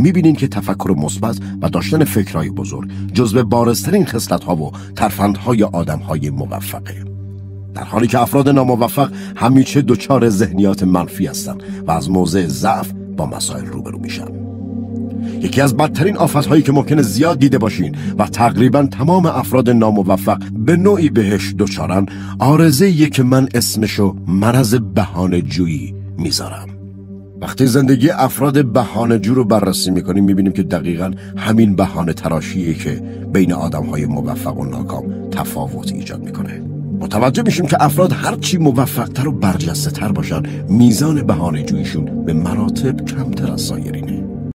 می‌بینین که تفکر مثبت و داشتن فکرهای بزرگ جزو بارسترین خصلت ها و ترفندهای آدم های موفقه. در حالی که افراد ناموفق همیشه دچار ذهنیات منفی هستند و از موضع ضعف با مسائل روبرو میشن. یکی از بدترین هایی که ممکنه زیاد دیده باشین و تقریبا تمام افراد ناموفق به نوعی بهش دچارن آرزه که من اسمشو مرض بهانه جویی می‌ذارم. وقتی زندگی افراد بهانه جو رو بررسی می‌کنیم می‌بینیم که دقیقا همین بهانه تراشیه که بین آدم های موفق و ناکام تفاوت ایجاد می‌کنه. متوجه میشیم که افراد هرچی موفقتر و برجسته تر باشن میزان بهانه جویشون به مراتب کمتر از سایرینه.